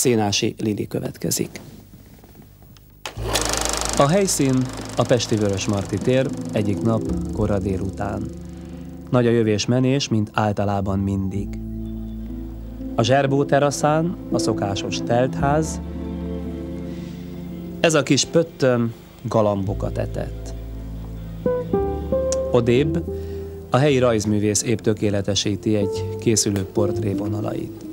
Szénási Lili következik. A helyszín a Pesti Vörösmarty tér egyik nap kora délután. Nagy a jövés menés, mint általában mindig. A zserbó teraszán a szokásos teltház, ez a kis pöttöm galambokat etett. Odébb a helyi rajzművész épp tökéletesíti egy készülő portré vonalait.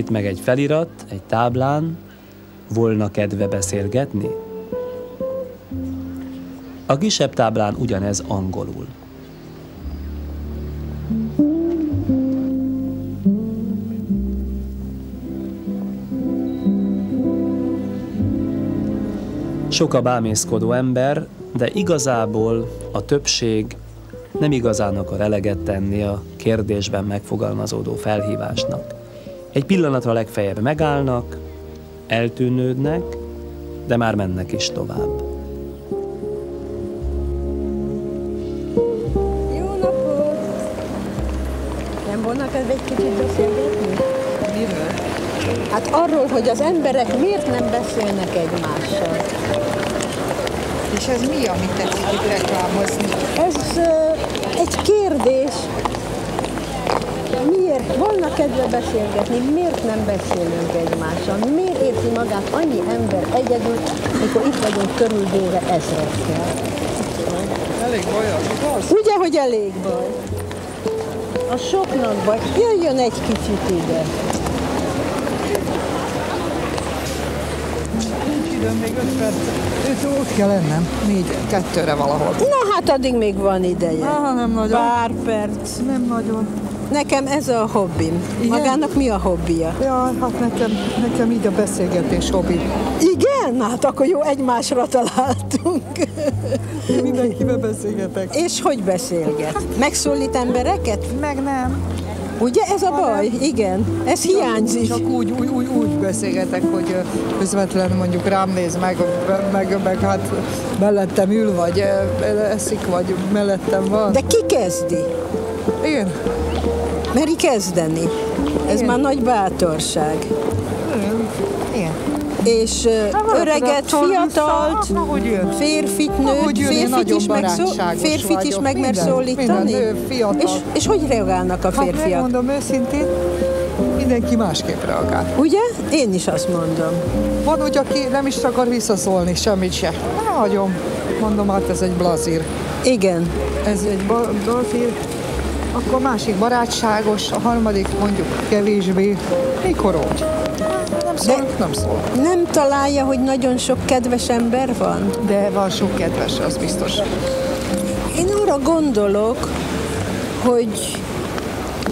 Itt meg egy felirat, egy táblán, volna kedve beszélgetni? A kisebb táblán ugyanez angolul. Sok a bámészkodó ember, de igazából a többség nem igazán akar eleget tenni a kérdésben megfogalmazódó felhívásnak. Egy pillanatra legfeljebb megállnak, eltűnődnek, de már mennek is tovább. Jó napot! Nem volna kedve egy kicsit beszélgetni? Miről? Hát arról, hogy az emberek miért nem beszélnek egymással. És ez mi, amit tetszik itt reklámozni? Ez uh, egy kérdés. Miért? Volna kedve beszélgetni, miért nem beszélünk egymással? Miért érzi magát annyi ember egyedül, mikor itt vagyunk körülbelül ezrekkel? Elég bajos, igaz? Ugye, hogy elég baj? A soknak baj. Jöjjön egy kicsit ide. Időm, még öt perc. Öt, ott kell lennem. Négy, kettőre valahol. Na hát addig még van ideje. Aha, nem nagyon. Pár perc. Nem nagyon. Nekem ez a hobbim. Igen? Magának mi a hobbija? Ja, hát nekem, nekem így a beszélgetés hobbi. Igen? Hát akkor jó, egymásra találtunk. Én mindenkivel beszélgetek. És hogy beszélget? Megszólít embereket? Meg nem. Ugye ez a baj? Igen, ez hiányzik. Csak úgy, úgy, úgy, úgy beszélgetek, hogy ö, közvetlenül mondjuk rám néz meg, meg, meg hát mellettem ül, vagy eszik, vagy mellettem van. De ki kezdi? Én? Meri kezdeni. Ez Igen. már nagy bátorság. És Hát valaki öreget, fiatalt, férfit, nőt, férfit is, megszó, barátságos férfit is meg mer szólítani? minden. És, és hogy reagálnak a Hát férfiak? megmondom őszintén, mindenki másképp reagál. Ugye? Én is azt mondom. Van úgy, aki nem is akar visszaszólni, semmit se. Nem hagyom. Mondom, hát ez egy blazír. Igen. Ez egy blazír. Akkor másik barátságos, a harmadik mondjuk kevésbé. Mikor úgy? Nem szól, nem szól. Nem találja, hogy nagyon sok kedves ember van? De van sok kedves, az biztos. Én arra gondolok, hogy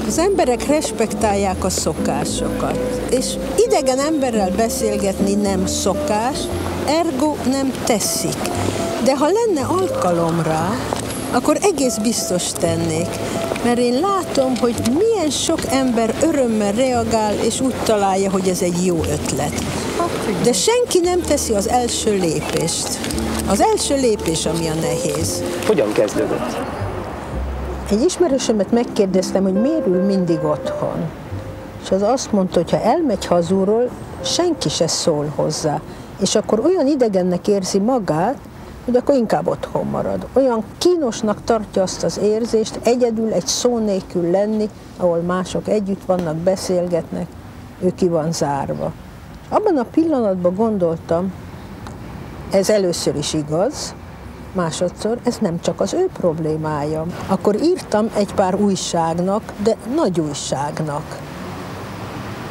az emberek respektálják a szokásokat, és idegen emberrel beszélgetni nem szokás, ergo nem teszik. De ha lenne alkalom rá, akkor egész biztos tennék. Mert én látom, hogy milyen sok ember örömmel reagál, és úgy találja, hogy ez egy jó ötlet. De senki nem teszi az első lépést. Az első lépés, ami a nehéz. Hogyan kezdődött? Egy ismerősömet megkérdeztem, hogy miért ül mindig otthon. És az azt mondta, hogy ha elmegy hazúról, senki se szól hozzá. És akkor olyan idegennek érzi magát, hogy akkor inkább otthon marad. Olyan kínosnak tartja azt az érzést, egyedül egy szó nélkül lenni, ahol mások együtt vannak, beszélgetnek, ő ki van zárva. Abban a pillanatban gondoltam, ez először is igaz, másodszor ez nem csak az ő problémája. Akkor írtam egy pár újságnak, de nagy újságnak.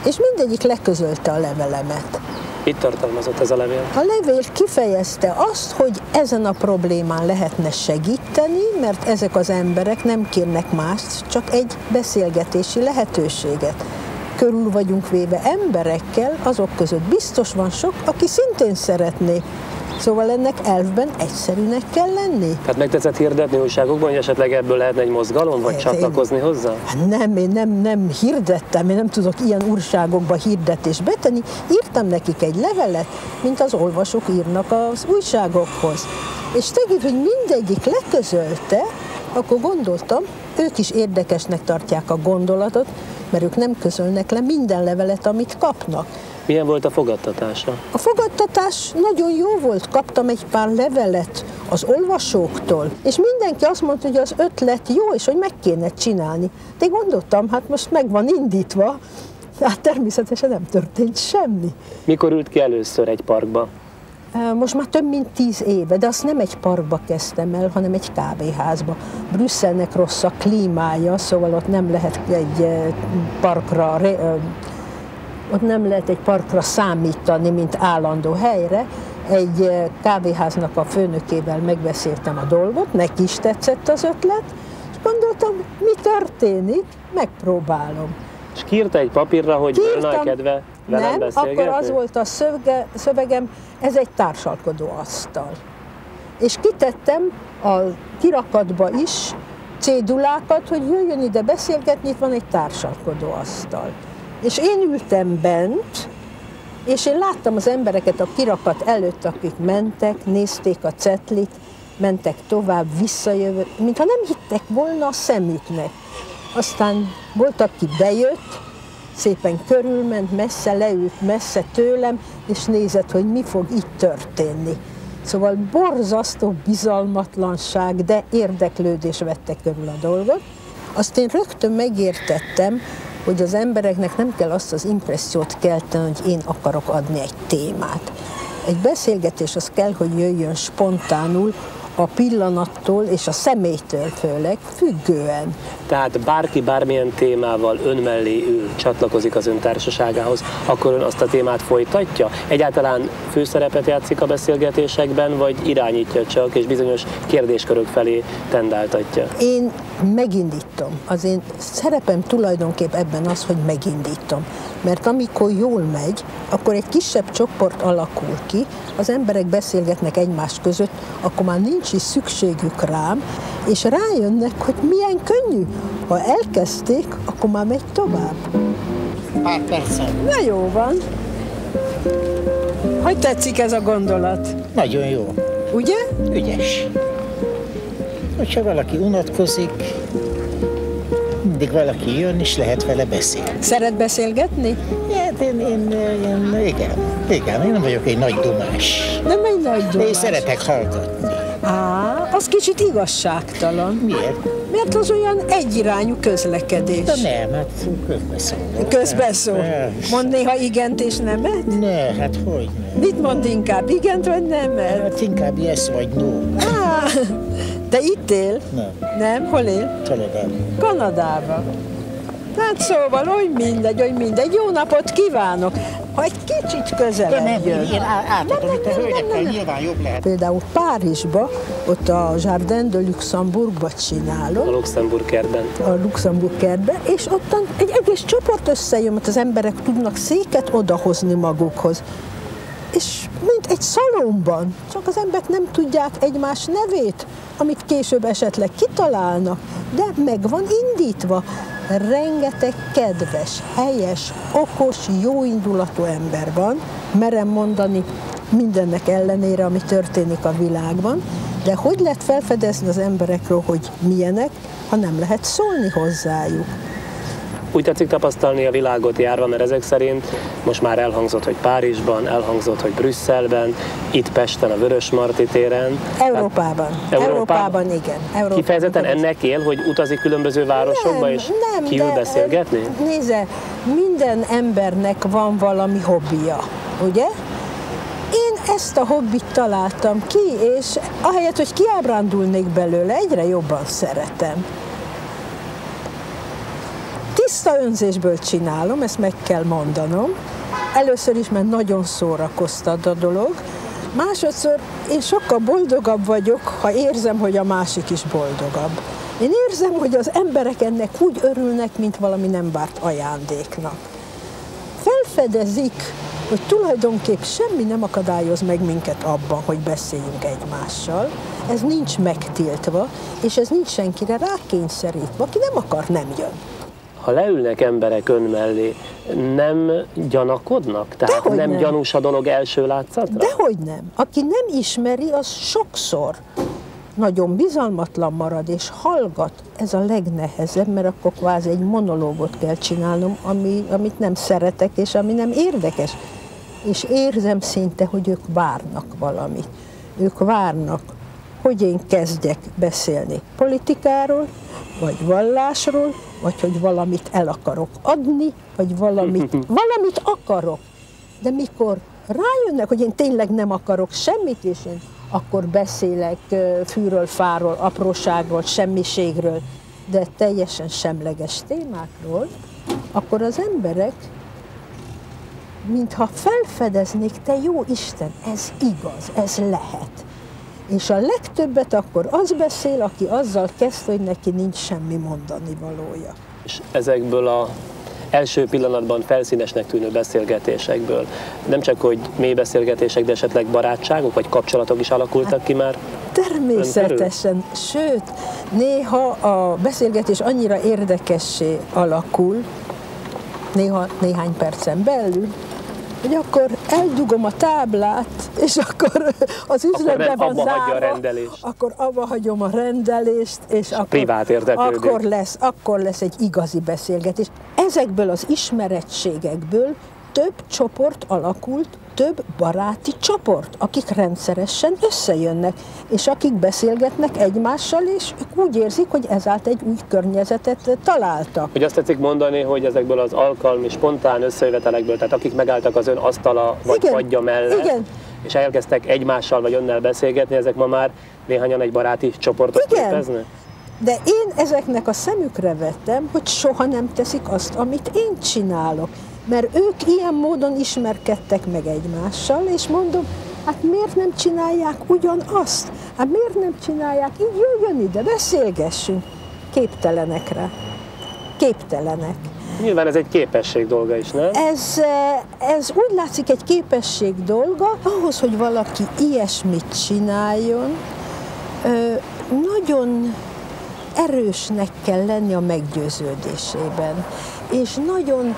És mindegyik leközölte a levelemet. Itt tartalmazott ez a levél. A levél kifejezte azt, hogy ezen a problémán lehetne segíteni, mert ezek az emberek nem kérnek mást, csak egy beszélgetési lehetőséget. Körül vagyunk véve emberekkel, azok között biztos van sok, aki szintén szeretné. Szóval ennek elfben egyszerűnek kell lenni. Tehát megtetszett hirdetni újságokban, hogy esetleg ebből lehetne egy mozgalom, vagy Hát, csatlakozni hozzá? Hát nem, én nem, nem hirdettem, én nem tudok ilyen újságokba hirdetést betenni. Írtam nekik egy levelet, mint az olvasók írnak az újságokhoz. És tegint, hogy mindegyik leközölte, akkor gondoltam, ők is érdekesnek tartják a gondolatot, mert ők nem közölnek le minden levelet, amit kapnak. Milyen volt a fogadtatása? A fogadtatás nagyon jó volt, kaptam egy pár levelet az olvasóktól, és mindenki azt mondta, hogy az ötlet jó, és hogy meg kéne csinálni. De gondoltam, hát most meg van indítva, hát természetesen nem történt semmi. Mikor ült ki először egy parkba? Most már több mint tíz éve, de azt nem egy parkba kezdtem el, hanem egy kávéházba. Brüsszelnek rossz a klímája, szóval ott nem lehet egy parkra, ott nem lehet egy parkra számítani, mint állandó helyre. Egy kávéháznak a főnökével megbeszéltem a dolgot, neki is tetszett az ötlet, és gondoltam, mi történik, megpróbálom. És kiírta egy papírra, hogy volna kedve velem Nem, akkor az volt a szövege, szövegem, ez egy társalkodó asztal. És kitettem a kirakatba is cédulákat, hogy jöjjön ide beszélgetni, itt van egy társalkodó asztal. És én ültem bent, és én láttam az embereket a kirakat előtt, akik mentek, nézték a cetlit, mentek tovább, visszajövő, mintha nem hittek volna a szemüknek. Aztán volt, aki bejött, szépen körülment, messze leült, messze tőlem, és nézett, hogy mi fog itt történni. Szóval borzasztó bizalmatlanság, de érdeklődés vette körül a dolgot. Azt én rögtön megértettem, hogy az embereknek nem kell azt az impressziót kelteni, hogy én akarok adni egy témát. Egy beszélgetés az kell, hogy jöjjön spontánul, a pillanattól és a személytől főleg függően. Tehát bárki bármilyen témával ön mellé ül, csatlakozik az ön társaságához, akkor ön azt a témát folytatja? Egyáltalán főszerepet játszik a beszélgetésekben, vagy irányítja csak, és bizonyos kérdéskörök felé tendáltatja? Én megindítom. Az én szerepem tulajdonképp ebben az, hogy megindítom. Mert amikor jól megy, akkor egy kisebb csoport alakul ki, az emberek beszélgetnek egymás között, akkor már nincs is szükségük rám, és rájönnek, hogy milyen könnyű. Ha elkezdték, akkor már megy tovább. Pár percen. Na jó van. Hogy tetszik ez a gondolat? Nagyon jó. Ugye? Ügyes. Hogyha valaki unatkozik, mindig valaki jön, és lehet vele beszélni. Szeret beszélgetni? Hát én, én, én, igen, igen, én nem vagyok egy nagy dumás. Nem egy nagy dumás. Én szeretek hallgatni. Á, az kicsit igazságtalan. Miért? Mert az olyan egyirányú közlekedés. De nem, hát közbeszól. Közbeszól. Mond néha igent és nemet? Ne, hát hogy ne. Mit mond inkább, igent vagy nemet? Hát inkább yes vagy no. Á, te itt él? Nem. Nem? Hol él? Kanadában. Kanadában. Hát szóval, hogy mindegy, hogy mindegy. Jó napot kívánok! Ha egy kicsit közelebb De nem, jön. én átadom itt a hölgyekkel, nyilván jobb lehet. Például Párizsba, ott a Jardin de Luxembourgba csinálom. A Luxemburg kertben. A Luxemburg kertben, és ottan egy egész csoport összejön, mert az emberek tudnak széket odahozni magukhoz. És mint egy szalomban, csak az emberek nem tudják egymás nevét, amit később esetleg kitalálnak, de meg van indítva. Rengeteg kedves, helyes, okos, jóindulatú ember van, merem mondani, mindennek ellenére, ami történik a világban, de hogy lehet felfedezni az emberekről, hogy milyenek, ha nem lehet szólni hozzájuk? Úgy tetszik tapasztalni a világot járva, mert ezek szerint most már elhangzott, hogy Párizsban, elhangzott, hogy Brüsszelben, itt Pesten, a Vörös Marti téren. Európában. Hát, Európában, Európában igen. Európában, Kifejezetten igen. ennek él, hogy utazik különböző városokba, nem, és nem, kiül beszélgetni? Nézze, minden embernek van valami hobbija, ugye? Én ezt a hobbit találtam ki, és ahelyett, hogy kiábrándulnék belőle, egyre jobban szeretem tiszta önzésből csinálom, ezt meg kell mondanom. Először is, mert nagyon szórakoztat a dolog. Másodszor én sokkal boldogabb vagyok, ha érzem, hogy a másik is boldogabb. Én érzem, hogy az emberek ennek úgy örülnek, mint valami nem várt ajándéknak. Felfedezik, hogy tulajdonképp semmi nem akadályoz meg minket abban, hogy beszéljünk egymással. Ez nincs megtiltva, és ez nincs senkire rákényszerítve. Aki nem akar, nem jön ha leülnek emberek ön mellé, nem gyanakodnak? Tehát Dehogy nem, nem gyanús a dolog első látszatra? Dehogy nem. Aki nem ismeri, az sokszor nagyon bizalmatlan marad és hallgat, ez a legnehezebb, mert akkor kvázi egy monológot kell csinálnom, ami, amit nem szeretek, és ami nem érdekes. És érzem szinte, hogy ők várnak valamit. Ők várnak, hogy én kezdjek beszélni politikáról, vagy vallásról, vagy hogy valamit el akarok adni, vagy valamit, valamit akarok. De mikor rájönnek, hogy én tényleg nem akarok semmit, és én akkor beszélek fűről, fáról, apróságról, semmiségről, de teljesen semleges témákról, akkor az emberek, mintha felfedeznék, te jó Isten, ez igaz, ez lehet. És a legtöbbet akkor az beszél, aki azzal kezd, hogy neki nincs semmi mondani valója. És ezekből a első pillanatban felszínesnek tűnő beszélgetésekből. Nem csak, hogy mély beszélgetések, de esetleg barátságok vagy kapcsolatok is alakultak ki már? Természetesen, sőt, néha a beszélgetés annyira érdekessé alakul, néha néhány percen belül, hogy akkor eldugom a táblát, és akkor az üzletbe van zárva, a rendelés. akkor abba hagyom a rendelést, és akkor, Privát akkor, lesz, akkor lesz egy igazi beszélgetés. Ezekből az ismerettségekből több csoport alakult, több baráti csoport, akik rendszeresen összejönnek, és akik beszélgetnek egymással, és ők úgy érzik, hogy ezáltal egy új környezetet találtak. Hogy azt tetszik mondani, hogy ezekből az alkalmi, spontán összejövetelekből, tehát akik megálltak az ön asztala vagy igen, padja mellett, igen. és elkezdtek egymással vagy önnel beszélgetni, ezek ma már néhányan egy baráti csoportot igen. képeznek? De én ezeknek a szemükre vettem, hogy soha nem teszik azt, amit én csinálok mert ők ilyen módon ismerkedtek meg egymással, és mondom, hát miért nem csinálják ugyanazt? Hát miért nem csinálják? Így jöjjön ide, beszélgessünk. Képtelenekre. Képtelenek. Nyilván ez egy képesség dolga is, nem? Ez, eh, ez úgy látszik egy képesség dolga, ahhoz, hogy valaki ilyesmit csináljon, nagyon erősnek kell lenni a meggyőződésében, és nagyon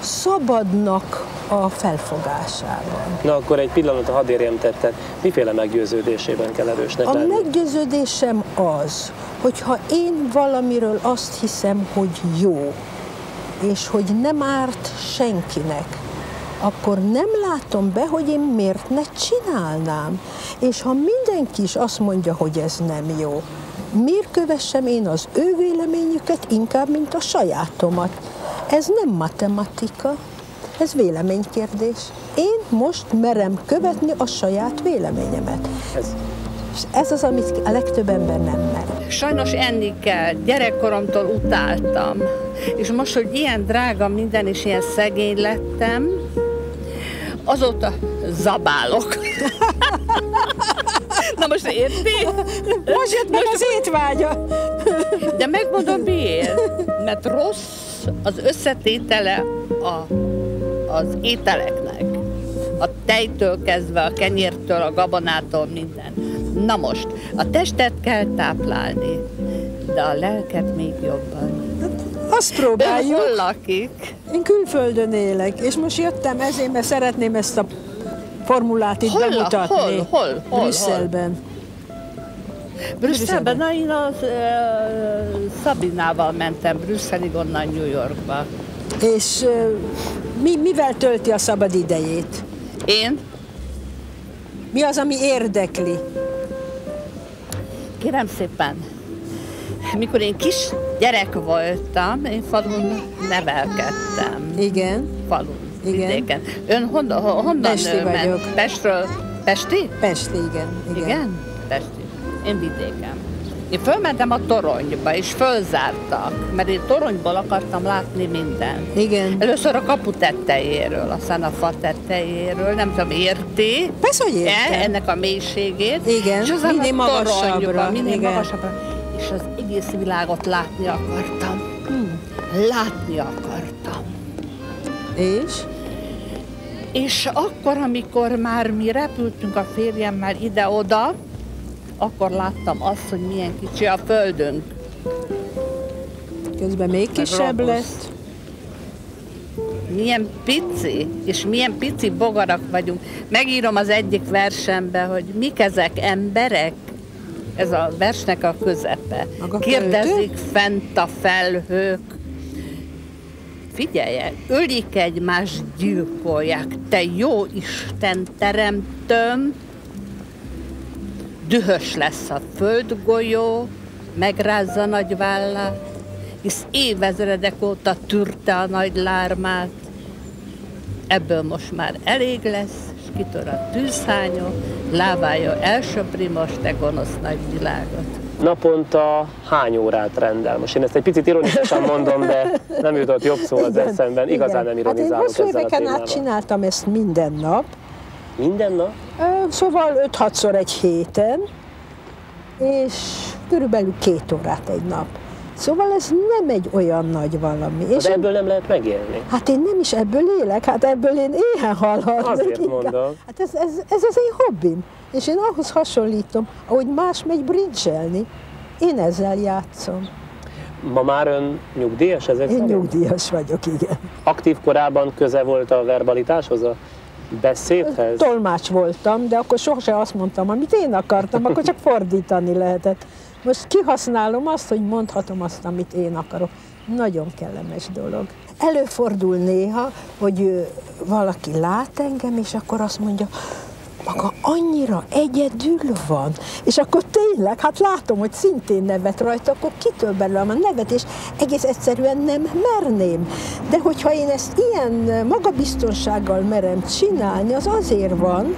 szabadnak a felfogásában. Na akkor egy pillanat hadd érjem tettet. Miféle meggyőződésében kell erősnek A lenni? meggyőződésem az, hogyha én valamiről azt hiszem, hogy jó, és hogy nem árt senkinek, akkor nem látom be, hogy én miért ne csinálnám. És ha mindenki is azt mondja, hogy ez nem jó, miért kövessem én az ő véleményüket inkább, mint a sajátomat? Ez nem matematika, ez véleménykérdés. Én most merem követni a saját véleményemet. Ez. És ez az, amit a legtöbb ember nem mer. Sajnos enni kell. Gyerekkoromtól utáltam. És most, hogy ilyen drága minden, és ilyen szegény lettem, azóta zabálok. Na most érti? Most jött meg az étvágya. De megmondom miért. Mert rossz az összetétele a, az ételeknek. A tejtől kezdve, a kenyértől, a gabonától, minden. Na most, a testet kell táplálni, de a lelket még jobban. Azt próbáljuk. hol lakik? Én külföldön élek, és most jöttem ezért, mert szeretném ezt a formulát itt hol, bemutatni. Hol, hol, hol, Brüsszelben. Hol? Brüsszelben, na én uh, Szabinával mentem Brüsszelig, onnan New Yorkba. És mi, mivel tölti a szabad idejét? Én? Mi az, ami érdekli? Kérem szépen, mikor én kis gyerek voltam, én falun nevelkedtem. Igen. Falun, igen. vidéken. Ön honnan, honnan Pesti ment? vagyok. Pestről? Pesti? Pesti, igen. Igen? igen? Pesti én vidéken. Én fölmentem a toronyba, és fölzártak, mert én toronyból akartam látni mindent. Igen. Először a kapu tetejéről, aztán a fa tetejéről, nem tudom, érti? Persze, hogy értem. E, ennek a mélységét. Igen, és minél magasabbra. Minél igen. magasabbra. És az egész világot látni akartam. Hmm. Látni akartam. És? És akkor, amikor már mi repültünk a férjemmel ide-oda, akkor láttam azt, hogy milyen kicsi a földünk. Közben még kisebb lett. Milyen pici, és milyen pici bogarak vagyunk. Megírom az egyik versembe, hogy mik ezek emberek, ez a versnek a közepe. Maga Kérdezik fent a felhők, figyelje, ölik egymást, gyilkolják, te jó Isten teremtöm, dühös lesz a földgolyó, megrázza nagy vállát, hisz évezredek óta tűrte a nagy lármát. Ebből most már elég lesz, s kitör a tűzhányó, lávája elsöpri most te gonosz nagy világot. Naponta hány órát rendel? Most én ezt egy picit ironikusan mondom, de nem jutott jobb szó az Igen, eszemben. Igazán nem igen. Hát én ironizálok ezzel a éveken át témával. csináltam ezt minden nap, Minden nap? Szóval 5-6-szor egy héten, és körülbelül két órát egy nap. Szóval ez nem egy olyan nagy valami. És De ebből nem lehet megélni. Hát én nem is ebből élek, hát ebből én éhen halhatnék. Azért inkább. mondom. Hát ez, ez, ez az én hobbim. És én ahhoz hasonlítom, ahogy más megy bridgelni, én ezzel játszom. Ma már ön nyugdíjas ezek Én szerint? nyugdíjas vagyok, igen. Aktív korában köze volt a verbalitáshoz, a beszédhez? Tolmács voltam, de akkor sose azt mondtam, amit én akartam, akkor csak fordítani lehetett. Most kihasználom azt, hogy mondhatom azt, amit én akarok. Nagyon kellemes dolog. Előfordul néha, hogy valaki lát engem, és akkor azt mondja, maga annyira egyedül van. És akkor tényleg, hát látom, hogy szintén nevet rajta, akkor kitől belőlem a nevet, és egész egyszerűen nem merném. De hogyha én ezt ilyen magabiztonsággal merem csinálni, az azért van,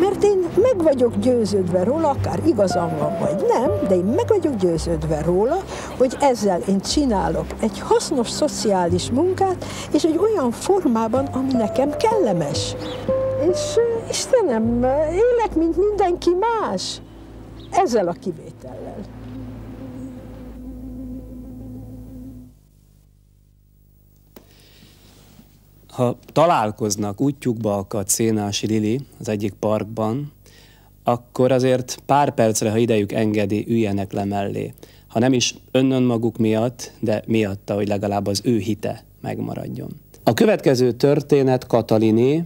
mert én meg vagyok győződve róla, akár igazam van vagy nem, de én meg vagyok győződve róla, hogy ezzel én csinálok egy hasznos szociális munkát, és egy olyan formában, ami nekem kellemes. És Istenem, élek, mint mindenki más. Ezzel a kivétellel. Ha találkoznak útjukba akadt Szénási Lili az egyik parkban, akkor azért pár percre, ha idejük engedi, üljenek le mellé. Ha nem is önnön maguk miatt, de miatta, hogy legalább az ő hite megmaradjon. A következő történet Kataliné,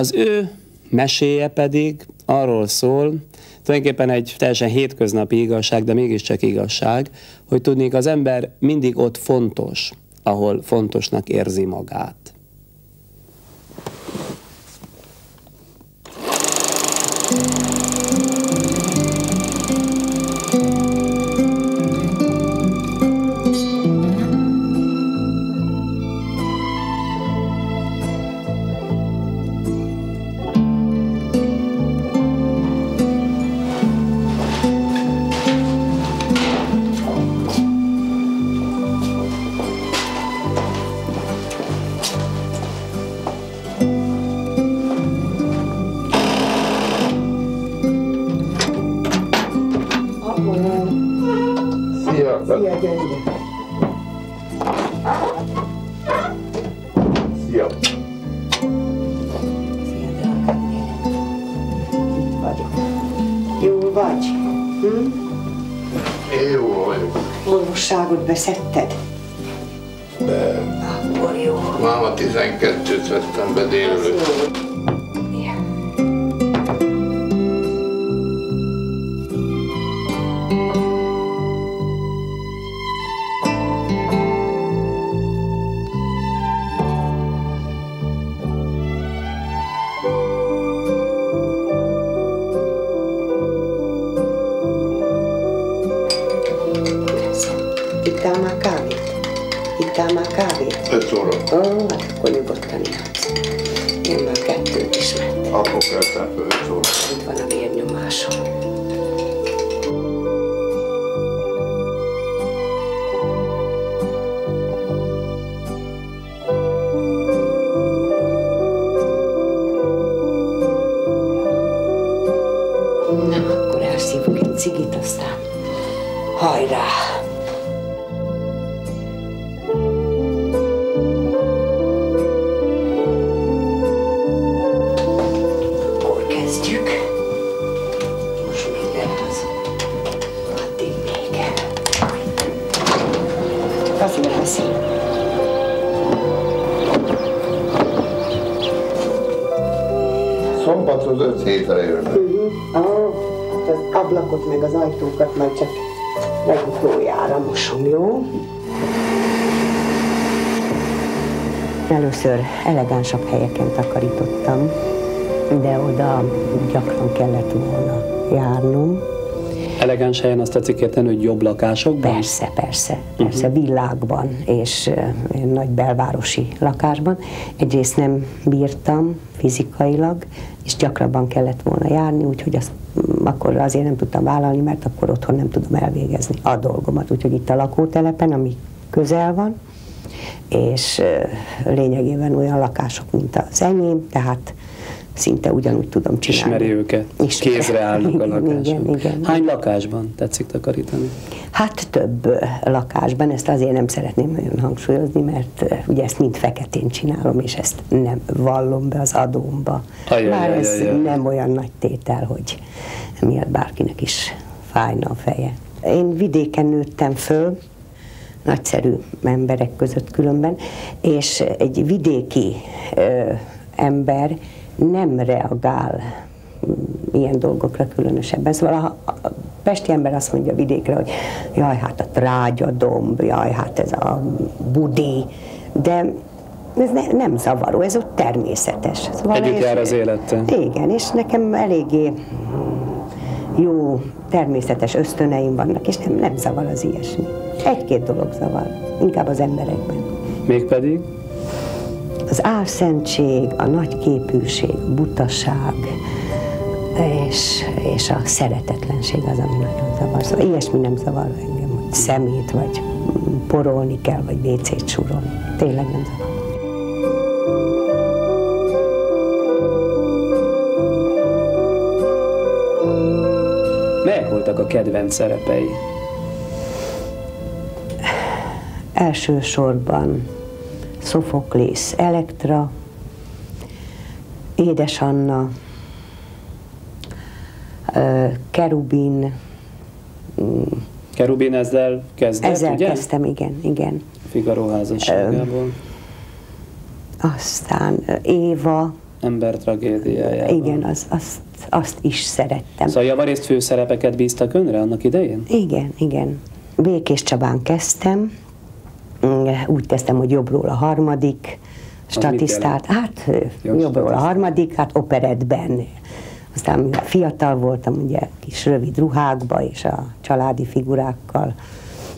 az ő meséje pedig arról szól, tulajdonképpen egy teljesen hétköznapi igazság, de mégiscsak igazság, hogy tudnék, az ember mindig ott fontos, ahol fontosnak érzi magát. 5 óra. Ó, hát akkor nyugodtan ihatsz. Én már kettőt is vettem. Akkor keltem fel 5 óra. Itt van a vérnyomásom. Elegánsabb helyeken takarítottam, de oda gyakran kellett volna járnom. Elegáns helyen azt tetszik érteni, hogy jobb lakásokban? Persze, persze, persze, uh-huh. világban és uh, nagy belvárosi lakásban. Egyrészt nem bírtam fizikailag, és gyakrabban kellett volna járni, úgyhogy azt mm, akkor azért nem tudtam vállalni, mert akkor otthon nem tudom elvégezni a dolgomat. Úgyhogy itt a lakótelepen, ami közel van, és lényegében olyan lakások, mint az enyém, tehát szinte ugyanúgy tudom csinálni. Ismeri őket, Ismeri. kézre állnak a lakások. igen, igen. Hány lakásban tetszik takarítani? Hát több lakásban, ezt azért nem szeretném nagyon hangsúlyozni, mert ugye ezt mind feketén csinálom, és ezt nem vallom be az adómba. Ajaj, Már ajaj, ez ajaj. nem olyan nagy tétel, hogy miatt bárkinek is fájna a feje. Én vidéken nőttem föl, nagyszerű emberek között különben, és egy vidéki ö, ember nem reagál mm, ilyen dolgokra különösebben. Szóval a, a pesti ember azt mondja vidékre, hogy jaj, hát a trágyadomb, jaj, hát ez a budi, de ez ne, nem zavaró, ez ott természetes. Szóval Együtt jár az élettel. Igen, és nekem eléggé jó természetes ösztöneim vannak, és nem, nem zavar az ilyesmi. Egy-két dolog zavar, inkább az emberekben. Mégpedig? Az álszentség, a nagyképűség, butaság, és, és a szeretetlenség az, ami nagyon zavar. Szóval ilyesmi nem zavar engem, hogy szemét, vagy porolni kell, vagy vécét súrolni. Tényleg nem zavar. Melyek voltak a kedvenc szerepei? Elsősorban Szofoklész Elektra, Édes Anna, Kerubin, Kerubin ezzel kezdett, ezzel ugye? kezdtem, igen, igen. Figaro házasságából. Aztán Éva, Ember tragédiájában. igen, az, azt, azt is szerettem. Szóval javarészt főszerepeket bíztak önre annak idején? Igen, igen. Békés Csabán kezdtem, Mm, úgy kezdtem, hogy jobbról a harmadik, statisztát, hát Jó, jobbról a harmadik, hát operetben. Aztán fiatal voltam, ugye kis rövid ruhákba és a családi figurákkal,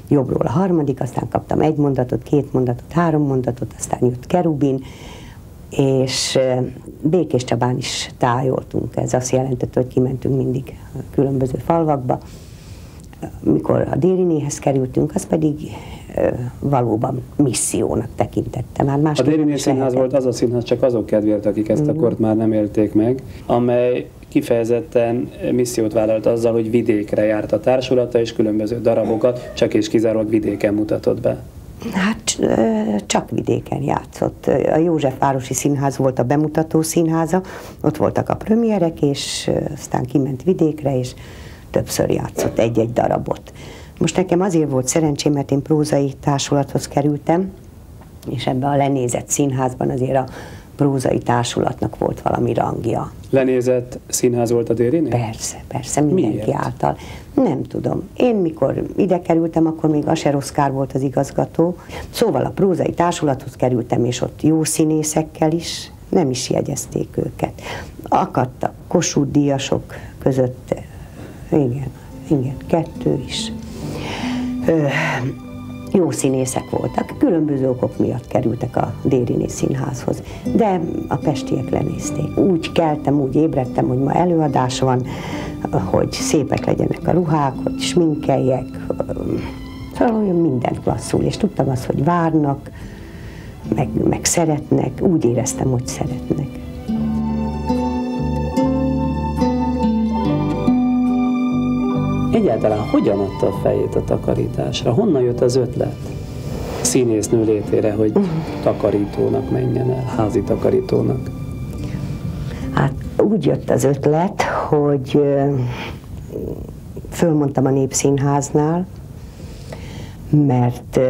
jobbról a harmadik, aztán kaptam egy mondatot, két mondatot, három mondatot, aztán jött Kerubin, és Békés Csabán is tájoltunk. Ez azt jelentette, hogy kimentünk mindig a különböző falvakba, mikor a Dérinéhez kerültünk, az pedig ö, valóban missziónak tekintette. Már A Dériné Színház volt az a színház, csak azok kedvéért, akik ezt a kort már nem élték meg, amely kifejezetten missziót vállalt azzal, hogy vidékre járt a társulata, és különböző darabokat csak és kizárólag vidéken mutatott be. Hát csak vidéken játszott. A Józsefvárosi Színház volt a bemutató színháza, ott voltak a premierek, és aztán kiment vidékre, és többször játszott egy-egy darabot. Most nekem azért volt szerencsém, mert én prózai társulathoz kerültem, és ebbe a lenézett színházban azért a prózai társulatnak volt valami rangja. Lenézett színház volt a Dériné? Persze, persze, mindenki Miért? által. Nem tudom. Én mikor ide kerültem, akkor még Aser Oszkár volt az igazgató. Szóval a prózai társulathoz kerültem, és ott jó színészekkel is, nem is jegyezték őket. Akadtak Kossuth díjasok között, igen, igen, kettő is. Ö, jó színészek voltak, különböző okok miatt kerültek a Dériné színházhoz, de a pestiek lenézték. Úgy keltem, úgy ébredtem, hogy ma előadás van, hogy szépek legyenek a ruhák, hogy sminkeljek, szóval olyan mindent klasszul, és tudtam azt, hogy várnak, meg, meg szeretnek, úgy éreztem, hogy szeretnek. Egyáltalán hogyan adta a fejét a takarításra? Honnan jött az ötlet? Színésznő létére, hogy takarítónak menjen el, házi takarítónak. Hát úgy jött az ötlet, hogy fölmondtam a Népszínháznál, mert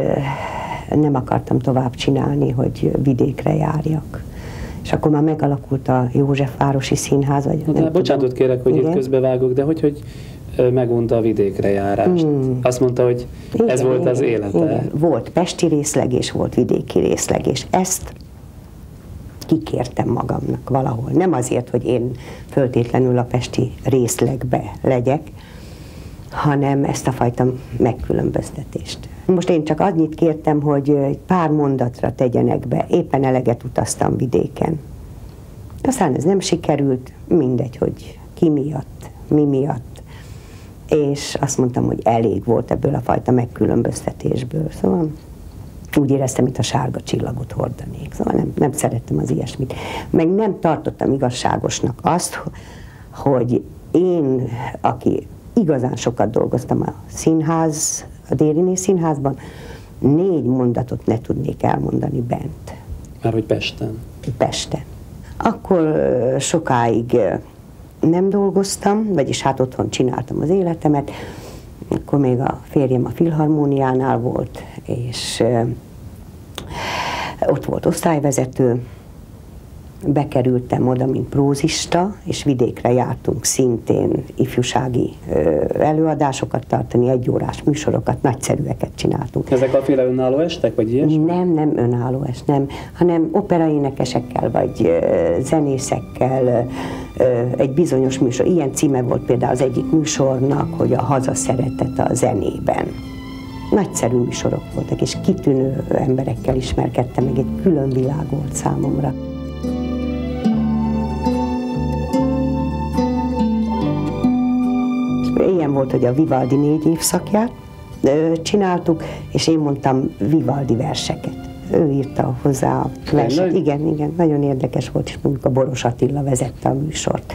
nem akartam tovább csinálni, hogy vidékre járjak. És akkor már megalakult a Józsefvárosi Színház, vagy de nem tudom. kérek, hogy Igen. itt közbevágok, de hogy, hogy megunta a vidékre járást. Hmm. Azt mondta, hogy ez volt az élete. Igen. Volt pesti részleg és volt vidéki részleg, és ezt kikértem magamnak valahol. Nem azért, hogy én föltétlenül a pesti részlegbe legyek, hanem ezt a fajta megkülönböztetést. Most én csak annyit kértem, hogy pár mondatra tegyenek be. Éppen eleget utaztam vidéken. Aztán ez nem sikerült, mindegy, hogy ki miatt, mi miatt. És azt mondtam, hogy elég volt ebből a fajta megkülönböztetésből. Szóval úgy éreztem, mint a sárga csillagot hordanék. Szóval nem, nem szerettem az ilyesmit. Meg nem tartottam igazságosnak azt, hogy én, aki igazán sokat dolgoztam a színház, a Dériné színházban, négy mondatot ne tudnék elmondani bent. Már hogy Pesten. Pesten. Akkor sokáig nem dolgoztam, vagyis hát otthon csináltam az életemet, akkor még a férjem a filharmóniánál volt, és ott volt osztályvezető, bekerültem oda, mint prózista, és vidékre jártunk szintén ifjúsági előadásokat tartani, egyórás műsorokat, nagyszerűeket csináltunk. Ezek a féle önálló estek, vagy ilyesmi? Nem, nem önálló es, nem, hanem operaénekesekkel, vagy zenészekkel, egy bizonyos műsor. Ilyen címe volt például az egyik műsornak, hogy a haza szeretet a zenében. Nagyszerű műsorok voltak, és kitűnő emberekkel ismerkedtem, meg egy külön világ volt számomra. Ilyen volt, hogy a Vivaldi négy évszakját csináltuk, és én mondtam Vivaldi verseket. Ő írta hozzá a verset. Igen, igen, nagyon érdekes volt, és mondjuk a Boros Attila vezette a műsort.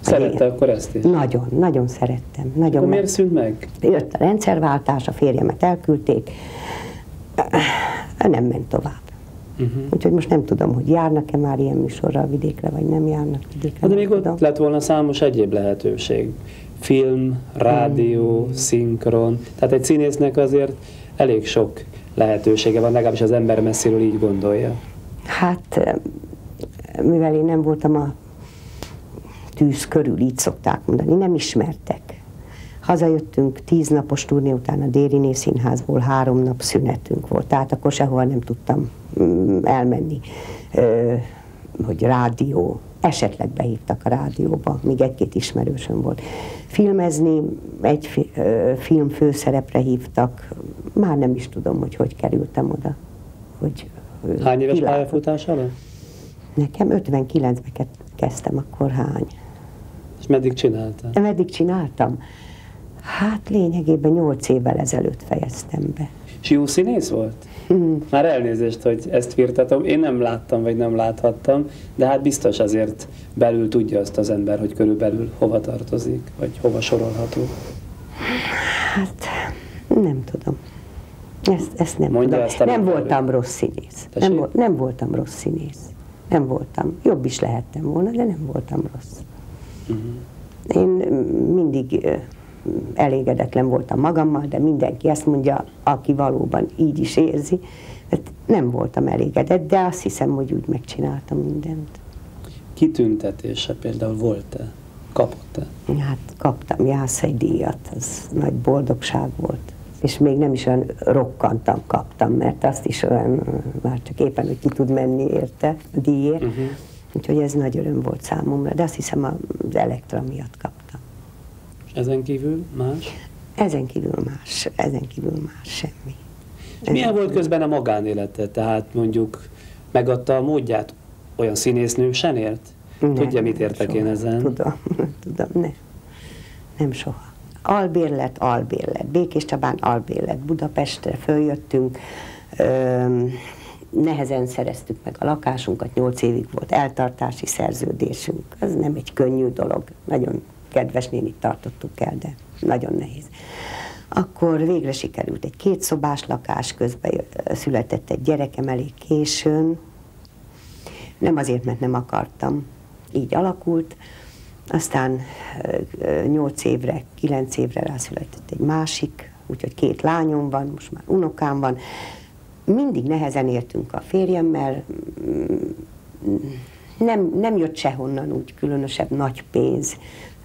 Szerette akkor ezt is? Nagyon, nagyon szerettem. Nagyon Akkor meg- miért szűnt meg? Jött a rendszerváltás, a férjemet elküldték, nem ment tovább. Uh-huh. Úgyhogy most nem tudom, hogy járnak-e már ilyen műsorral a vidékre, vagy nem járnak vidékre. Hát de még tudom. ott lett volna számos egyéb lehetőség. Film, rádió, szinkron. Tehát egy színésznek azért elég sok lehetősége van, legalábbis az ember messziről így gondolja. Hát, mivel én nem voltam a tűz körül, így szokták mondani, nem ismertek. Hazajöttünk tíz napos turné után a Dériné színházból, három nap szünetünk volt, tehát akkor sehol nem tudtam mm, elmenni, hogy rádió, esetleg behívtak a rádióba, még egy-két ismerősöm volt. Filmezni, egy fi, ö, film főszerepre hívtak, már nem is tudom, hogy hogy kerültem oda. Hogy, Hány éves pályafutás alatt? Nekem 59-ben ke- kezdtem, akkor hány? És meddig csináltál? Meddig csináltam? Hát lényegében 8 évvel ezelőtt fejeztem be. És jó színész volt? Már elnézést, hogy ezt firtatom. Én nem láttam, vagy nem láthattam, de hát biztos azért belül tudja azt az ember, hogy körülbelül hova tartozik, vagy hova sorolható. Hát nem tudom. Ezt, ezt nem Mondja tudom. ezt, nem belül. voltam rossz színész. Tessék? Nem, volt, nem voltam rossz színész. Nem voltam. Jobb is lehettem volna, de nem voltam rossz. Uh-huh. Én mindig elégedetlen voltam magammal, de mindenki ezt mondja, aki valóban így is érzi. Hát nem voltam elégedett, de azt hiszem, hogy úgy megcsináltam mindent. Kitüntetése például volt-e? Kapott-e? Hát kaptam Jászai díjat, az nagy boldogság volt. És még nem is olyan rokkantam kaptam, mert azt is olyan, már csak éppen, hogy ki tud menni érte a díjért. Uh-huh. Úgyhogy ez nagy öröm volt számomra, de azt hiszem az Elektra miatt kaptam. Ezen kívül más? Ezen kívül más, ezen kívül más semmi. És milyen volt közben a magánélete? Tehát mondjuk megadta a módját? Olyan színésznő sen ért? Tudja, mit értek soha. én ezen? Tudom, tudom, nem. Nem soha. Albérlet, albérlet. Békés Csabán albérlet. Budapestre följöttünk, öm, nehezen szereztük meg a lakásunkat, nyolc évig volt eltartási szerződésünk. Ez nem egy könnyű dolog. Nagyon kedves nénit tartottuk el, de nagyon nehéz. Akkor végre sikerült egy kétszobás lakás, közben született egy gyerekem elég későn, nem azért, mert nem akartam, így alakult. Aztán nyolc évre, kilenc évre rászületett egy másik, úgyhogy két lányom van, most már unokám van. Mindig nehezen éltünk a férjemmel, Mm, nem, nem jött sehonnan úgy különösebb nagy pénz.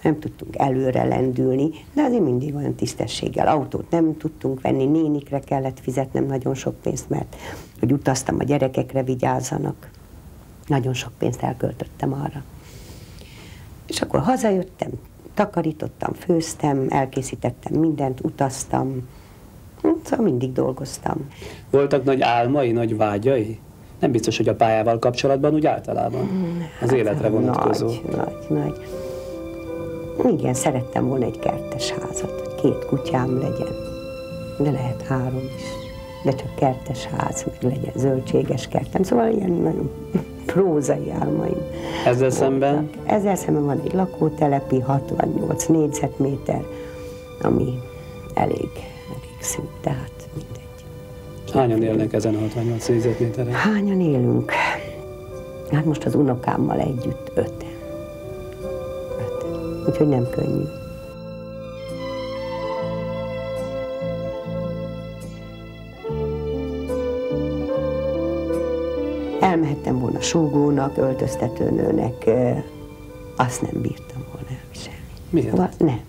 Nem tudtunk előre lendülni, de azért mindig olyan tisztességgel. Autót nem tudtunk venni, nénikre kellett fizetnem nagyon sok pénzt, mert hogy utaztam, a gyerekekre vigyázzanak. Nagyon sok pénzt elköltöttem arra. És akkor hazajöttem, takarítottam, főztem, elkészítettem mindent, utaztam, szóval mindig dolgoztam. Voltak nagy álmai, nagy vágyai? Nem biztos, hogy a pályával kapcsolatban, úgy általában. Az Hát, életre vonatkozó. Nagy, nagy, nagy. Igen, szerettem volna egy kertes házat, két kutyám legyen. De lehet három is. De csak kertes ház, meg legyen zöldséges kertem. Szóval ilyen nagyon prózai álmaim. Ezzel szemben voltak. Ezzel szemben van egy lakótelepi, 68 négyzetméter, ami elég, elég szűk, tehát mindegy. hányan élnek ezen a 68 négyzetméteren? Hányan élünk? Hát most az unokámmal együtt öten. Úgyhogy nem könnyű. Elmehettem volna súgónak, öltöztetőnőnek, azt nem bírtam volna elviselni. Miért? Szóval nem.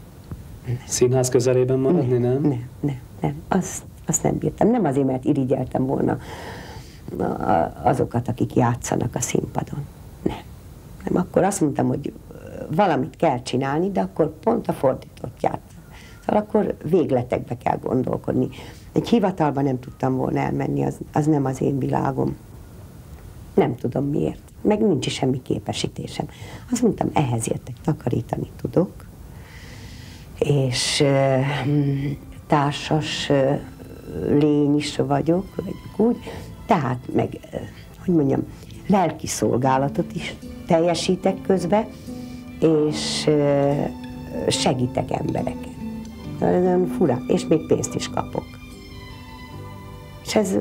Színház közelében maradni, nem? Nem, nem, nem. Azt, azt nem bírtam. Nem azért, mert irigyeltem volna azokat, akik játszanak a színpadon. Nem. Nem, akkor azt mondtam, hogy valamit kell csinálni, de akkor pont a fordítottját. Szóval akkor végletekbe kell gondolkodni. Egy hivatalba nem tudtam volna elmenni, az, az nem az én világom. Nem tudom miért. Meg nincs semmi képesítésem. Azt mondtam, ehhez jöttek, takarítani tudok, és társas lény is vagyok, vagy úgy, tehát meg, hogy mondjam, lelki szolgálatot is teljesítek közbe, és segítek embereken. Ez olyan fura, és még pénzt is kapok. És ez,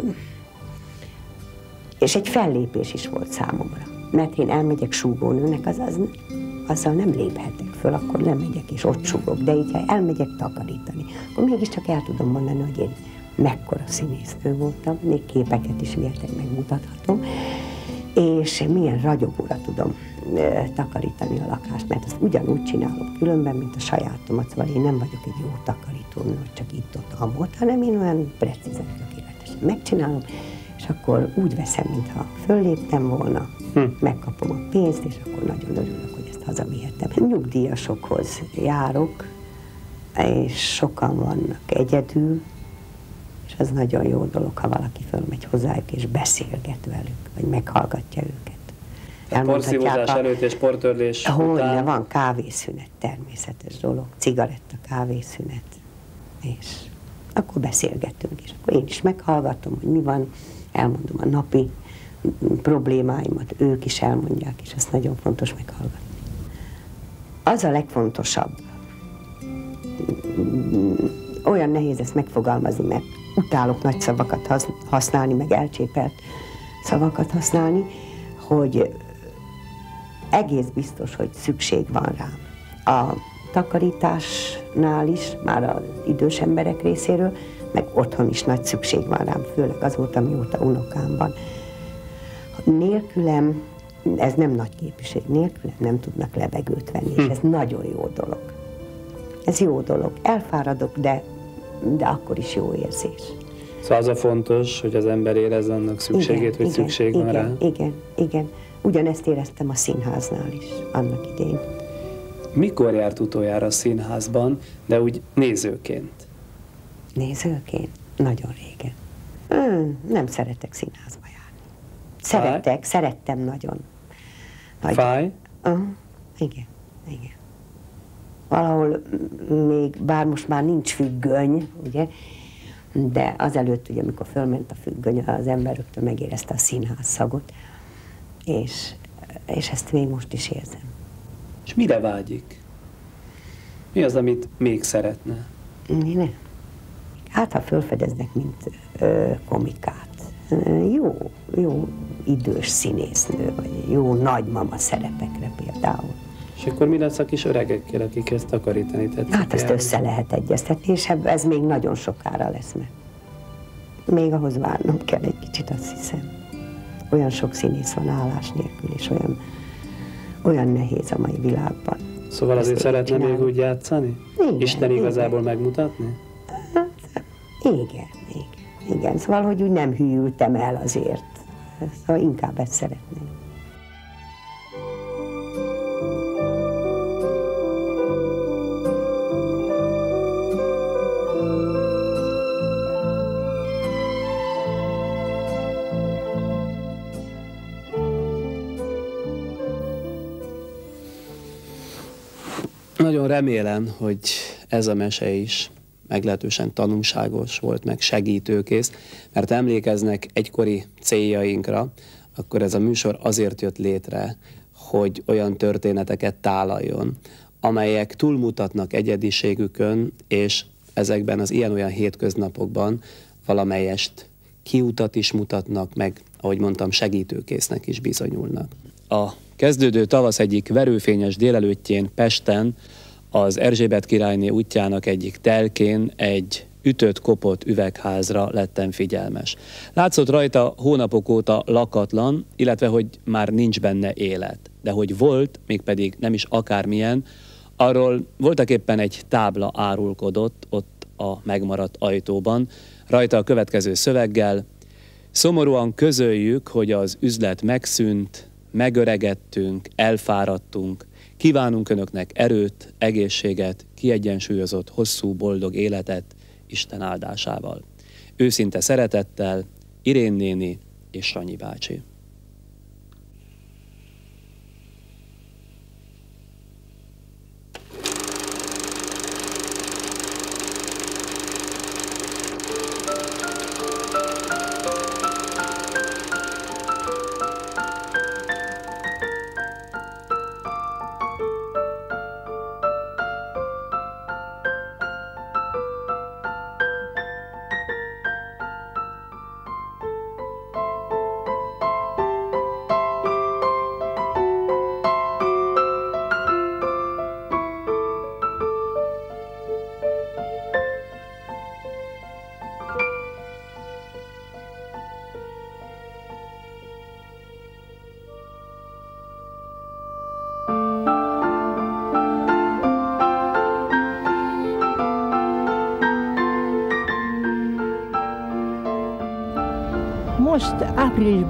és egy fellépés is volt számomra. Mert én elmegyek súgónőnek, az, az, azzal nem léphetek föl, akkor nem megyek és ott súgok. De így, ha elmegyek takarítani, akkor mégiscsak el tudom mondani, hogy én mekkora színésznő voltam, még képeket is véltek, megmutathatom, és milyen ragyogóra tudom takarítani a lakást, mert azt ugyanúgy csinálom különben, mint a sajátomat, szóval én nem vagyok egy jó takarító, hogy csak itt-ott amott, hanem én olyan precízen, tökéletesen megcsinálom, és akkor úgy veszem, mintha fölléptem volna, hm. megkapom a pénzt, és akkor nagyon örülök, hogy ezt hazavihetem. Nyugdíjasokhoz járok, és sokan vannak egyedül, és az nagyon jó dolog, ha valaki fölmegy hozzájuk, és beszélget velük, vagy meghallgatja őket. Porszívózás előtt és portörlés Hogy után. van kávészünet, természetes dolog, cigaretta, kávészünet, és akkor beszélgetünk, és akkor én is meghallgatom, hogy mi van, elmondom a napi problémáimat, ők is elmondják, és ezt nagyon fontos meghallgatni. Az a legfontosabb, olyan nehéz ezt megfogalmazni, mert utálok nagy szavakat hasz- használni, meg elcsépelt szavakat használni, hogy egész biztos, hogy szükség van rám. A takarításnál is, már az idős emberek részéről, meg otthon is nagy szükség van rám, főleg azóta, mióta unokám van. Nélkülem, ez nem nagy képviség, nélkülem nem tudnak levegőt venni, és ez nagyon jó dolog. Ez jó dolog. Elfáradok, de, de akkor is jó érzés. Szóval az a fontos, hogy az ember érezze annak szükségét, hogy szükség van igen, rá. Igen, igen. Ugyanezt éreztem a színháznál is annak idején. Mikor járt utoljára a színházban, de úgy nézőként? Nézőként? Nagyon régen. Hmm, nem szeretek színházba járni. Szeretek, szerettem nagyon. Nagyon. Fáj? Uh, igen, igen. Valahol még, bár most már nincs függöny, ugye, de azelőtt, ugye, amikor fölment a függöny, az ember rögtön megérezte a színház szagot, és, és ezt még most is érzem. És mire vágyik? Mi az, amit még szeretne? Mi nem. Hát, ha felfedeznek, mint ö, komikát. Jó, jó idős színésznő, vagy jó nagymama szerepekre például. És akkor mi lesz a kis öregekkel, akik ezt takarítani tetszik? Hát ezt össze lehet egyeztetni, és ez még nagyon sokára lesz, mert még ahhoz várnom kell egy kicsit, azt hiszem. Olyan sok színész van állás nélkül, és olyan, olyan nehéz a mai világban. Szóval azért szeretne csinálom. még úgy játszani? Igen, Isten igen. igazából megmutatni? Igen, igen. Igen, szóval, hogy úgy nem hűltem el azért. Szóval inkább ezt szeretném. Remélem, hogy ez a mese is meglehetősen tanulságos volt, meg segítőkész, mert emlékeznek egykori céljainkra, akkor ez a műsor azért jött létre, hogy olyan történeteket tálaljon, amelyek túlmutatnak egyediségükön, és ezekben az ilyen-olyan hétköznapokban valamelyest kiutat is mutatnak, meg, ahogy mondtam, segítőkésznek is bizonyulnak. A kezdődő tavasz egyik verőfényes délelőttjén Pesten az Erzsébet királyné útjának egyik telkén egy ütött-kopott üvegházra lettem figyelmes. Látszott rajta hónapok óta lakatlan, illetve hogy már nincs benne élet. De hogy volt, mégpedig nem is akármilyen, arról voltak éppen egy tábla árulkodott ott a megmaradt ajtóban, rajta a következő szöveggel, Szomorúan közöljük, hogy az üzlet megszűnt, megöregettünk, elfáradtunk, kívánunk önöknek erőt, egészséget, kiegyensúlyozott, hosszú, boldog életet Isten áldásával. Őszinte szeretettel, Irén néni és Sanyi bácsi.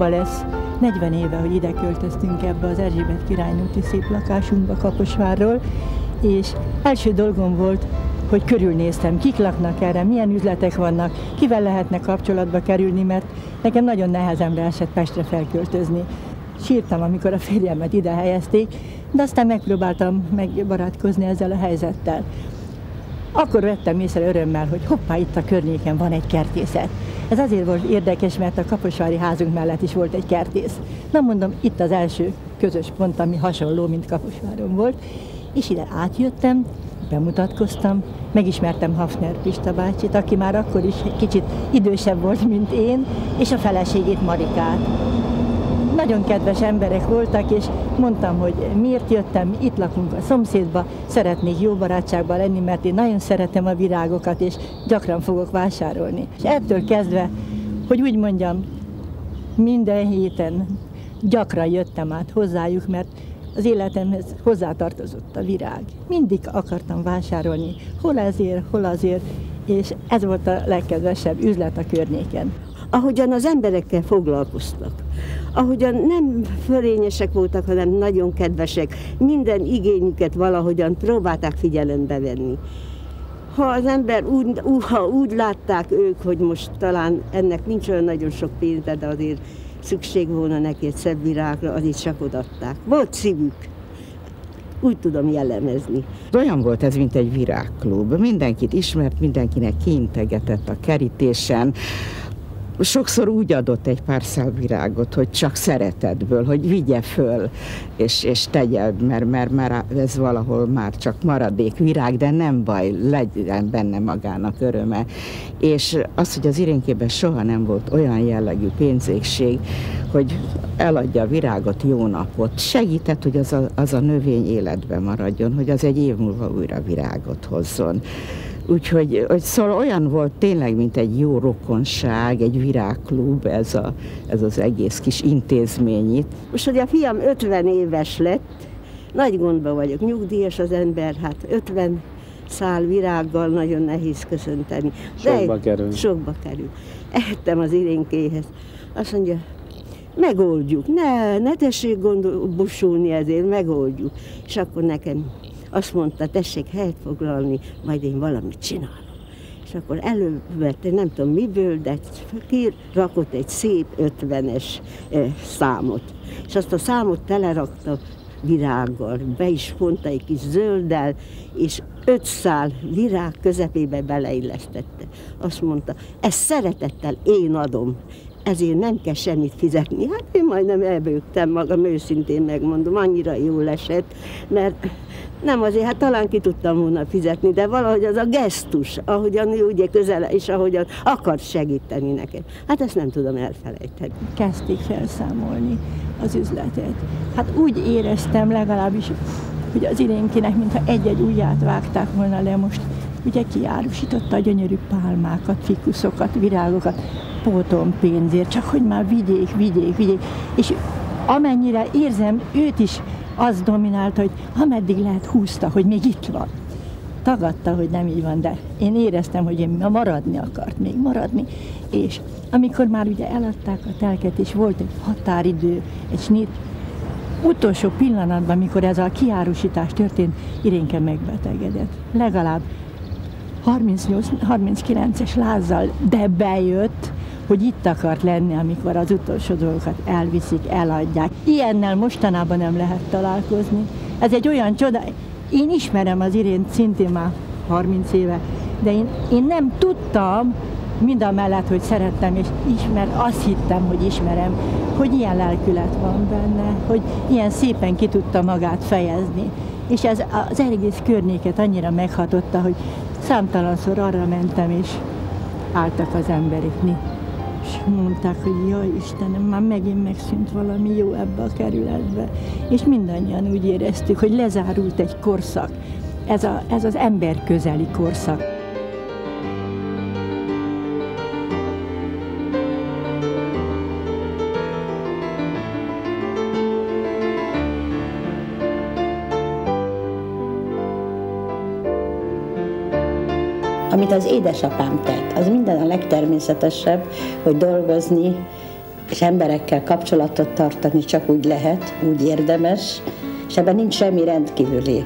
Áprilisban lesz 40 éve, hogy ide költöztünk ebbe az Erzsébet királynőti szép lakásunkba Kaposvárról, és első dolgom volt, hogy körülnéztem, kik laknak erre, milyen üzletek vannak, kivel lehetne kapcsolatba kerülni, mert nekem nagyon nehezemre esett Pestre felköltözni. Sírtam, amikor a férjemet ide helyezték, de aztán megpróbáltam megbarátkozni ezzel a helyzettel. Akkor vettem észre örömmel, hogy hoppá, itt a környéken van egy kertészet. Ez azért volt érdekes, mert a kaposvári házunk mellett is volt egy kertész. Na mondom, itt az első közös pont, ami hasonló, mint Kaposváron volt. És ide átjöttem, bemutatkoztam, megismertem Hafner Pista bácsit, aki már akkor is kicsit idősebb volt, mint én, és a feleségét Marikát. Nagyon kedves emberek voltak, és mondtam, hogy miért jöttem, itt lakunk a szomszédba, szeretnék jó barátságban lenni, mert én nagyon szeretem a virágokat, és gyakran fogok vásárolni. És ettől kezdve, hogy úgy mondjam, minden héten gyakran jöttem át hozzájuk, mert az életemhez hozzátartozott a virág. Mindig akartam vásárolni, hol ezért, hol azért, és ez volt a legkedvesebb üzlet a környéken. Ahogyan az emberekkel foglalkoztak, ahogyan nem fölényesek voltak, hanem nagyon kedvesek, minden igényüket valahogyan próbálták figyelembe venni. Ha az ember úgy, ha úgy látták ők, hogy most talán ennek nincs olyan nagyon sok pénze, de azért szükség volna neki egy szebb virágra, azért csak odaadták. Volt szívük. Úgy tudom jellemezni. Olyan volt ez, mint egy virágklub. Mindenkit ismert, mindenkinek kiintegetett a kerítésen. Sokszor úgy adott egy pár szál virágot, hogy csak szeretetből, hogy vigye föl, és, és tegye, mert, mert, mert ez valahol már csak maradék virág, de nem baj, legyen benne magának öröme. És az, hogy az irénkében soha nem volt olyan jellegű pénzékség, hogy eladja a virágot, jó napot. Segített, hogy az a, az a növény életben maradjon, hogy az egy év múlva újra virágot hozzon. Úgyhogy hogy szóval olyan volt tényleg, mint egy jó rokonság, egy virágklub, ez, a, ez az egész kis intézmény itt. Most, hogy a fiam 50 éves lett, Nagy gondba vagyok, nyugdíjas az ember, hát 50 szál virággal nagyon nehéz köszönteni. Sokba kerül. Sokba kerül. Ettem az irénkéhez. Azt mondja, megoldjuk, ne, ne tessék busulni ezért, megoldjuk. És akkor nekem azt mondta, tessék helyet foglalni, majd én valamit csinálom. És akkor elővette, nem tudom miből, de kirakott egy szép ötvenes számot. És azt a számot telerakta virággal, be is fonta egy kis zölddel, és öt szál virág közepébe beleillesztette. Azt mondta, ezt szeretettel én adom, ezért nem kell semmit fizetni. Hát én majdnem elbőgtem magam, őszintén megmondom, annyira jól esett, mert nem azért, hát talán ki tudtam volna fizetni, de valahogy az a gesztus, ahogyan ő ugye közel, és ahogyan akart segíteni nekem. Hát ezt nem tudom elfelejteni. Kezdték felszámolni az üzletet. Hát úgy éreztem legalábbis, hogy az irénkének, mintha egy-egy ujját vágták volna le most, ugye kiárusította a gyönyörű pálmákat, fikuszokat, virágokat, póton pénzért, csak hogy már vigyék, vigyék, vigyék. És amennyire érzem, őt is az dominálta, hogy ameddig lehet húzta, hogy még itt van. Tagadta, hogy nem így van, de én éreztem, hogy én maradni akart, még maradni, és amikor már ugye eladták a telket, és volt egy határidő, egy snit, utolsó pillanatban, mikor ez a kiárusítás történt, Irénke megbetegedett. Legalább 38-39-es lázzal, de bejött, hogy itt akart lenni, amikor az utolsó dolgokat elviszik, eladják. Ilyennel mostanában nem lehet találkozni. Ez egy olyan csoda. Én ismerem az Irént szintén már 30 éve, de én, én nem tudtam, mind a mellett, hogy szerettem és ismer, azt hittem, hogy ismerem, hogy ilyen lelkület van benne, hogy ilyen szépen ki tudta magát fejezni. És ez az egész környéket annyira meghatotta, hogy számtalanszor arra mentem, és álltak az emberek, és mondták, hogy jaj Istenem, már megint megszűnt valami jó ebbe a kerületbe. És mindannyian úgy éreztük, hogy lezárult egy korszak. Ez, a, ez az ember közeli korszak. Amit az édesapám tett. Az minden a legtermészetesebb, hogy dolgozni, és emberekkel kapcsolatot tartani csak úgy lehet, úgy érdemes, és ebben nincs semmi rendkívüli.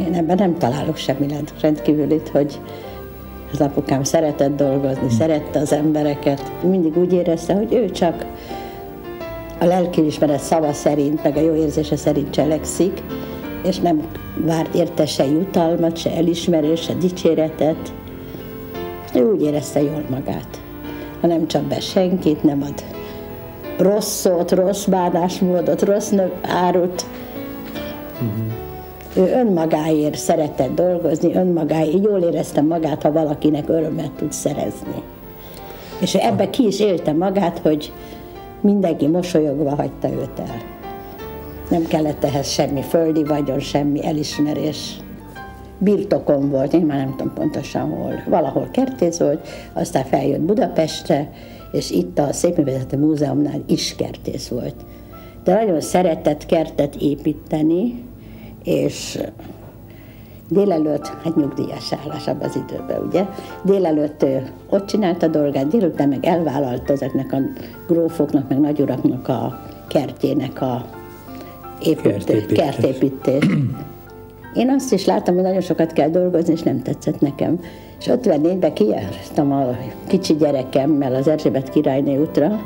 Én ebben nem találok semmi rendkívülit, hogy az apukám szeretett dolgozni, szerette az embereket. Mindig úgy érezte, hogy ő csak a lelkiismeret szava szerint, meg a jó érzése szerint cselekszik, és nem várt érte se jutalmat, se elismerés, se dicséretet. Ő úgy érezte jól magát. Ha nem csap be senkit, nem ad rossz szót, rossz bánásmódot, rossz árut. Uh-huh. Ő önmagáért szeretett dolgozni, önmagáért jól érezte magát, ha valakinek örömet tud szerezni. És ebbe ki is élte magát, hogy mindenki mosolyogva hagyta őt el. Nem kellett ehhez semmi földi vagyon, semmi elismerés. Birtokom volt, én már nem tudom pontosan hol. Valahol kertész volt, aztán feljött Budapestre, és itt a Szépművészeti Múzeumnál is kertész volt. De nagyon szeretett kertet építeni, és délelőtt, hát nyugdíjas állás abban az időben, ugye? Délelőtt ott csinálta dolgát, délután meg elvállalta ezeknek a grófoknak, meg nagyuraknak a kertjének a építés, kertépítés. Én azt is láttam, hogy nagyon sokat kell dolgozni, és nem tetszett nekem. És 54-ben kijártam a kicsi gyerekemmel az Erzsébet királyné útra,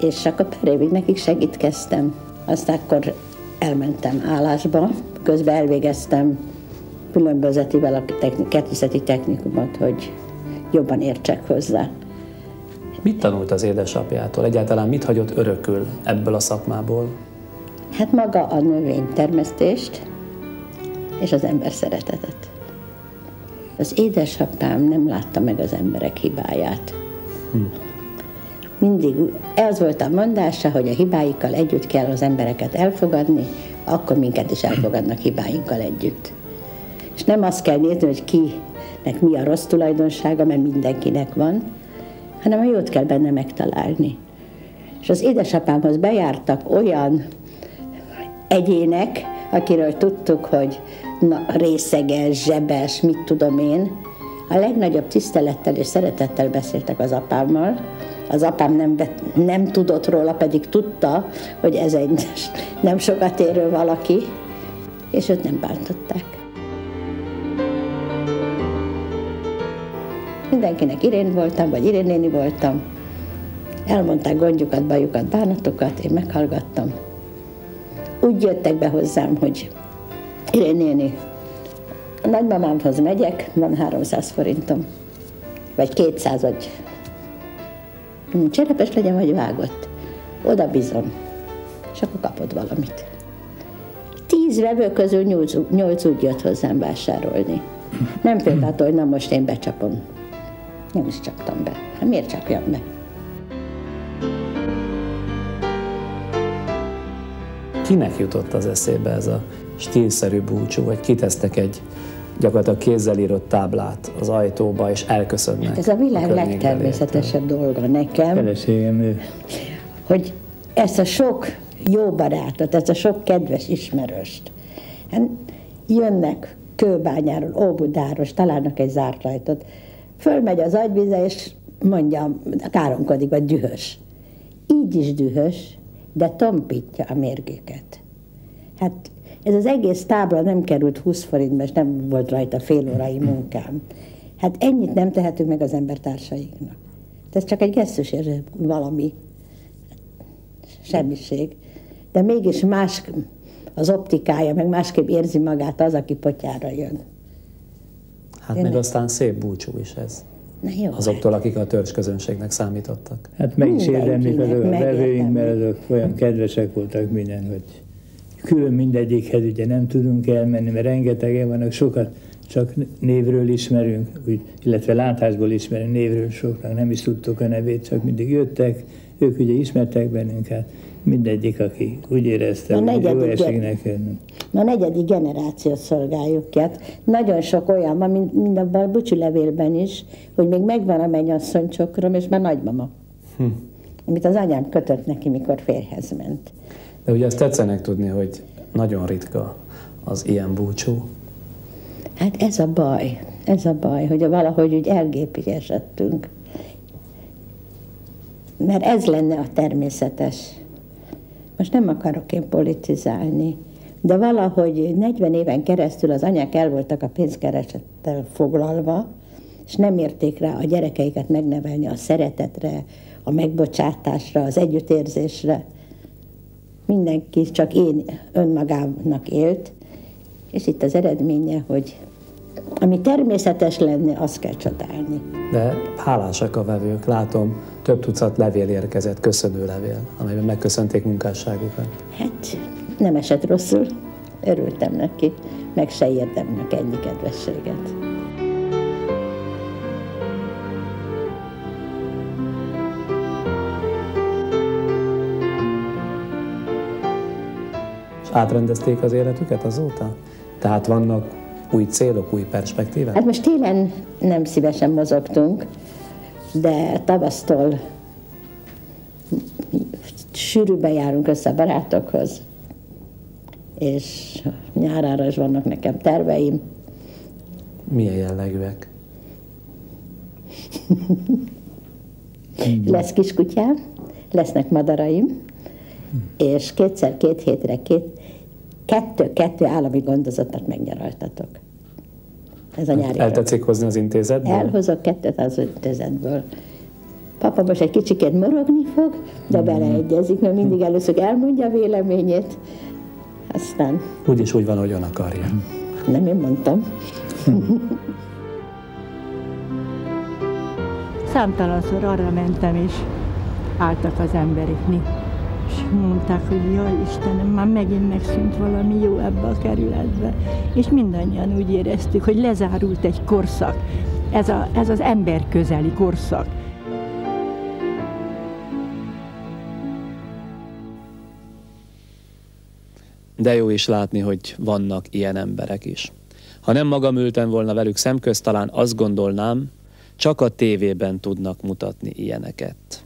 és akkor pár évig nekik segítkeztem. Aztán akkor elmentem állásba, közben elvégeztem különbözetivel a technik, kertészeti technikumot, hogy jobban értsek hozzá. Mit tanult az édesapjától? Egyáltalán mit hagyott örökül ebből a szakmából? Hát maga a növénytermesztést és az ember szeretetet. Az édesapám nem látta meg az emberek hibáját. Hm. Mindig ez volt a mondása, hogy a hibáikkal együtt kell az embereket elfogadni, akkor minket is elfogadnak hibáinkkal együtt. És nem azt kell nézni, hogy kinek mi a rossz tulajdonsága, mert mindenkinek van, hanem a jót kell benne megtalálni. És az édesapámhoz bejártak olyan egyének, akiről tudtuk, hogy na, részeges, zsebes, mit tudom én, a legnagyobb tisztelettel és szeretettel beszéltek az apámmal. Az apám nem, nem tudott róla, pedig tudta, hogy ez egy nem sokat érő valaki, és őt nem bántották. Mindenkinek Irén voltam, vagy Irén voltam. Elmondták gondjukat, bajukat, bánatokat, én meghallgattam. Úgy jöttek be hozzám, hogy Irén néni, a nagymamámhoz megyek, van 300 forintom, vagy 200, vagy cserepes legyen, vagy vágott. Oda bizom, és akkor kapod valamit. Tíz vevő közül nyolc, nyolc úgy jött hozzám vásárolni. Nem attól, hogy na most én becsapom. Nem is csaptam be. Hát miért csapjam be? Kinek jutott az eszébe ez a stílszerű búcsú, vagy kitesztek egy gyakorlatilag kézzel írott táblát az ajtóba, és elköszönnek. Hát ez a világ a legtermészetesebb dolga nekem. Feleségem ő. Hogy ezt a sok jó barátot, ezt a sok kedves ismerőst, hát jönnek Kőbányáról, Óbudáról, találnak egy zárt ajtót, fölmegy az agyvize, és mondja, káromkodik, vagy dühös. Így is dühös, de tompítja a mérgéket. Hát ez az egész tábla nem került 20 forintba, és nem volt rajta fél órai munkám. Hát ennyit nem tehetünk meg az embertársainknak. Ez csak egy gesztus valami semmiség. De mégis más az optikája, meg másképp érzi magát az, aki potyára jön. Hát meg aztán szép búcsú is ez. Na jó, Azoktól, akik a törzs közönségnek számítottak. Hát meg is érdemlik azok a vevőink, mert azok olyan kedvesek voltak minden, hogy külön mindegyikhez ugye nem tudunk elmenni, mert rengetegen vannak, sokat csak névről ismerünk, úgy, illetve látásból ismerünk, névről soknak nem is tudtuk a nevét, csak mindig jöttek, ők ugye ismertek bennünket, mindegyik, aki úgy érezte, a hogy jó esik neked. A negyedik generációt szolgáljuk ki. Hát nagyon sok olyan van, mint, mint abban a bucsi levélben is, hogy még megvan a mennyasszony csokrom, és már nagymama. Hm. Amit az anyám kötött neki, mikor férhez ment. De ugye azt tetszenek tudni, hogy nagyon ritka az ilyen búcsú. Hát ez a baj, ez a baj, hogy valahogy úgy elgépiesedtünk. Mert ez lenne a természetes. Most nem akarok én politizálni, de valahogy 40 éven keresztül az anyák el voltak a pénzkeresettel foglalva, és nem érték rá a gyerekeiket megnevelni a szeretetre, a megbocsátásra, az együttérzésre. Mindenki csak én önmagának élt, és itt az eredménye, hogy ami természetes lenne, azt kell csodálni. De hálásak a vevők, látom, több tucat levél érkezett, köszönő levél, amelyben megköszönték munkásságukat. Hát nem esett rosszul, örültem neki, meg se érdemnek ennyi kedvességet. átrendezték az életüket azóta? Tehát vannak új célok, új perspektívák? Hát most télen nem szívesen mozogtunk, de tavasztól sűrűben járunk össze barátokhoz, és nyárára is vannak nekem terveim. Milyen jellegűek? Lesz kiskutyám, lesznek madaraim, és kétszer két hétre két kettő-kettő állami gondozottat megnyaraltatok. Ez a nyári El tetszik hozni az intézetből? Elhozok kettőt az intézetből. Papa most egy kicsikét morogni fog, de mm. beleegyezik, mert mindig először elmondja a véleményét, aztán... Úgyis úgy van, hogyan akarja. Nem én mondtam. Számtalanszor arra mentem, és álltak az emberek. És mondták, hogy jaj Istenem, már megint megszűnt valami jó ebbe a kerületbe. És mindannyian úgy éreztük, hogy lezárult egy korszak. Ez, a, ez az ember közeli korszak. De jó is látni, hogy vannak ilyen emberek is. Ha nem magam ültem volna velük szemközt, talán azt gondolnám, csak a tévében tudnak mutatni ilyeneket.